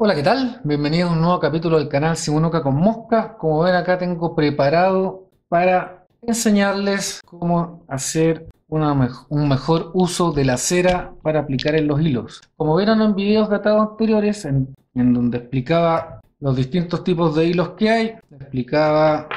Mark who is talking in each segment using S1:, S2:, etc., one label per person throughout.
S1: Hola, ¿qué tal? Bienvenidos a un nuevo capítulo del canal Simonuca con Mosca. Como ven acá tengo preparado para enseñarles cómo hacer un mejor uso de la cera para aplicar en los hilos. Como vieron en videos datados anteriores, en donde explicaba los distintos tipos de hilos que hay, explicaba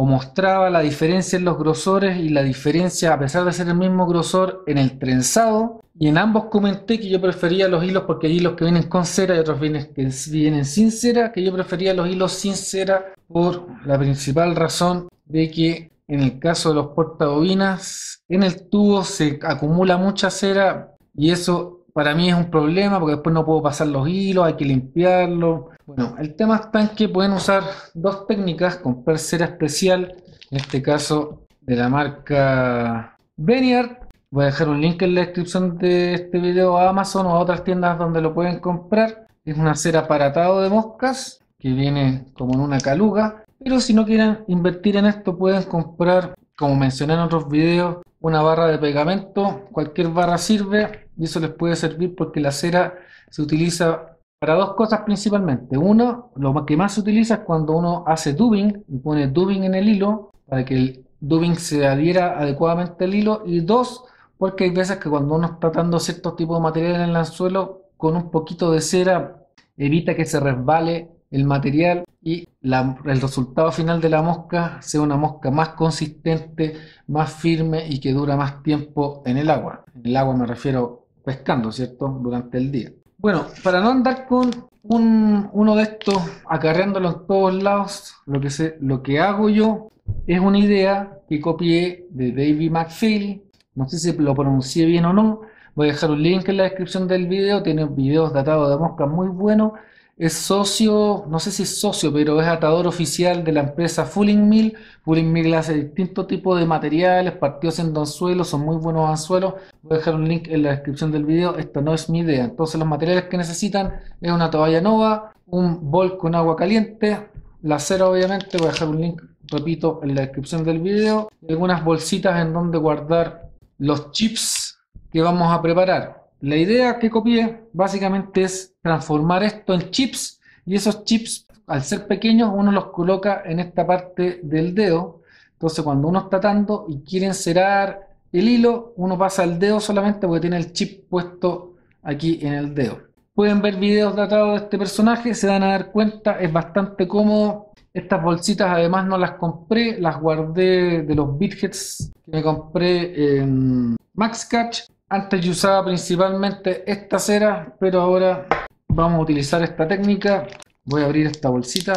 S1: o mostraba la diferencia en los grosores y la diferencia, a pesar de ser el mismo grosor, en el trenzado y en ambos comenté que yo prefería los hilos porque hay hilos que vienen con cera y otros vienen, que vienen sin cera, que yo prefería los hilos sin cera por la principal razón de que en el caso de los portabobinas, en el tubo se acumula mucha cera y eso para mí es un problema porque después no puedo pasar los hilos, hay que limpiarlo. Bueno, el tema está en que pueden usar dos técnicas, comprar cera especial, en este caso de la marca Beniard Voy a dejar un link en la descripción de este video a Amazon o a otras tiendas donde lo pueden comprar. Es una cera para atado de moscas que viene como en una caluga. Pero si no quieren invertir en esto pueden comprar, como mencioné en otros videos, una barra de pegamento. Cualquier barra sirve y eso les puede servir porque la cera se utiliza para dos cosas principalmente. Uno, lo que más se utiliza es cuando uno hace dubbing y pone dubbing en el hilo para que el dubbing se adhiera adecuadamente al hilo. Y dos, porque hay veces que cuando uno está tratando ciertos tipos de material en el anzuelo, con un poquito de cera evita que se resbale el material y el resultado final de la mosca sea una mosca más consistente, más firme y que dura más tiempo en el agua. En el agua me refiero pescando, ¿cierto? Durante el día. Bueno, para no andar con uno de estos acarreándolo en todos lados, lo que, sé, lo que hago yo es una idea que copié de David McPhail no sé si lo pronuncié bien o no. Voy a dejar un link en la descripción del video. Tiene videos datados de mosca muy buenos. Es socio, no sé si es socio, pero es atador oficial de la empresa Fulling Mill. Fulling Mill hace distintos tipos de materiales, partidos en anzuelos, son muy buenos anzuelos. Voy a dejar un link en la descripción del video. Esta no es mi idea. Entonces los materiales que necesitan es una toalla nova, un bol con agua caliente, la cera obviamente. Voy a dejar un link, repito, en la descripción del video. Algunas bolsitas en donde guardar los chips que vamos a preparar. La idea que copié básicamente es transformar esto en chips y esos chips al ser pequeños uno los coloca en esta parte del dedo. Entonces cuando uno está atando y quiere encerar el hilo, uno pasa el dedo solamente porque tiene el chip puesto aquí en el dedo. Pueden ver videos datados de este personaje, se van a dar cuenta, es bastante cómodo estas bolsitas además no las compré, las guardé de los bidgets que me compré en MaxCatch. Antes yo usaba principalmente esta cera, pero ahora vamos a utilizar esta técnica. Voy a abrir esta bolsita.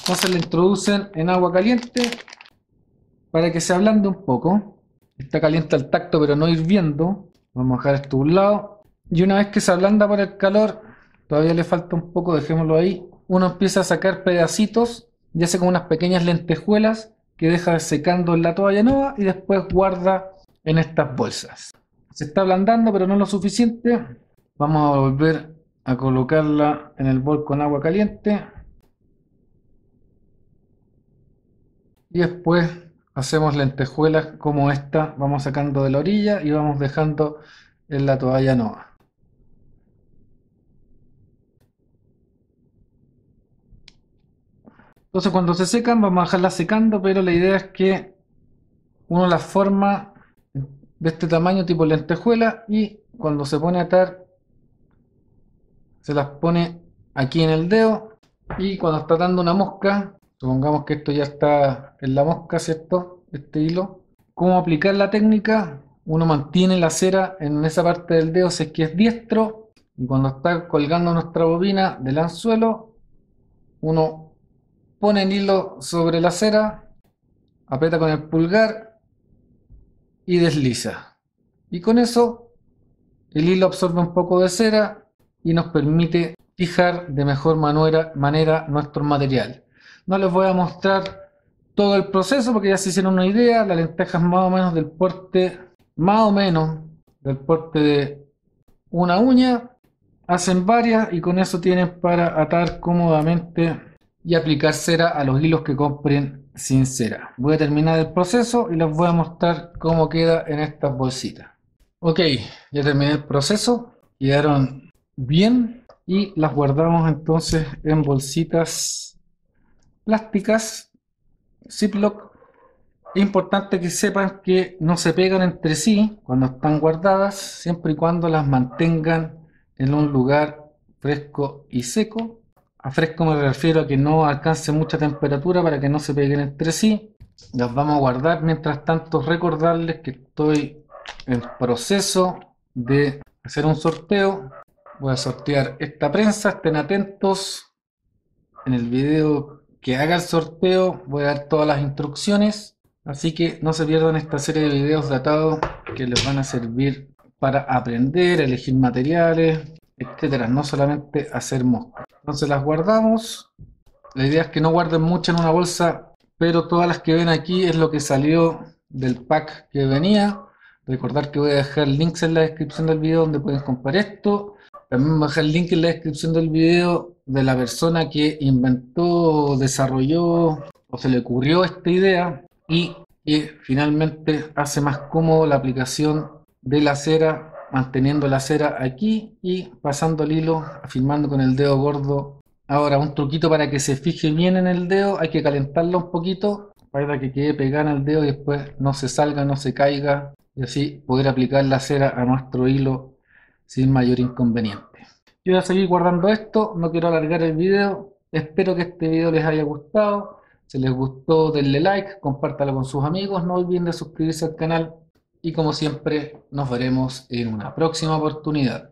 S1: Entonces la introducen en agua caliente para que se ablande un poco. Está caliente al tacto, pero no hirviendo. Vamos a dejar esto a un lado. Y una vez que se ablanda por el calor, todavía le falta un poco, dejémoslo ahí uno empieza a sacar pedacitos, ya sea con unas pequeñas lentejuelas que deja secando en la toalla nueva y después guarda en estas bolsas. Se está ablandando, pero no lo suficiente. Vamos a volver a colocarla en el bol con agua caliente. Y después hacemos lentejuelas como esta. Vamos sacando de la orilla y vamos dejando en la toalla nueva. Entonces cuando se secan vamos a dejarlas secando, pero la idea es que uno las forma de este tamaño tipo lentejuela y cuando se pone a atar se las pone aquí en el dedo y cuando está dando una mosca, supongamos que esto ya está en la mosca, ¿cierto? Este hilo. ¿Cómo aplicar la técnica? Uno mantiene la cera en esa parte del dedo si es que es diestro y cuando está colgando nuestra bobina del anzuelo, uno pone el hilo sobre la cera, aprieta con el pulgar y desliza. Y con eso el hilo absorbe un poco de cera y nos permite fijar de mejor manera, nuestro material. No les voy a mostrar todo el proceso porque ya se hicieron una idea. La lenteja es más o menos del porte, más o menos del porte de una uña. Hacen varias y con eso tienen para atar cómodamente y aplicar cera a los hilos que compren sin cera. Voy a terminar el proceso y les voy a mostrar cómo queda en estas bolsitas. Ok, ya terminé el proceso, quedaron bien. y las guardamos entonces en bolsitas plásticas Ziploc. Es importante que sepan que no se pegan entre sí cuando están guardadas, siempre y cuando las mantengan en un lugar fresco y seco. A fresco me refiero a que no alcance mucha temperatura para que no se peguen entre sí. Las vamos a guardar. Mientras tanto, recordarles que estoy en proceso de hacer un sorteo. Voy a sortear esta prensa. Estén atentos. En el video que haga el sorteo voy a dar todas las instrucciones. Así que no se pierdan esta serie de videos datados que les van a servir para aprender, elegir materiales, etcétera. No solamente hacer moscas. Entonces las guardamos. La idea es que no guarden mucho en una bolsa, pero todas las que ven aquí es lo que salió del pack que venía. Recordar que voy a dejar links en la descripción del video donde pueden comprar esto. También voy a dejar el link en la descripción del video de la persona que inventó, desarrolló o se le ocurrió esta idea y que finalmente hace más cómodo la aplicación de la cera manteniendo la cera aquí y pasando el hilo, afirmando con el dedo gordo. Ahora, un truquito para que se fije bien en el dedo, hay que calentarlo un poquito para que quede pegada en el dedo y después no se salga, no se caiga y así poder aplicar la cera a nuestro hilo sin mayor inconveniente. Yo voy a seguir guardando esto, no quiero alargar el video, espero que este video les haya gustado. Si les gustó, denle like, compártalo con sus amigos, no olviden de suscribirse al canal y como siempre nos veremos en una próxima oportunidad.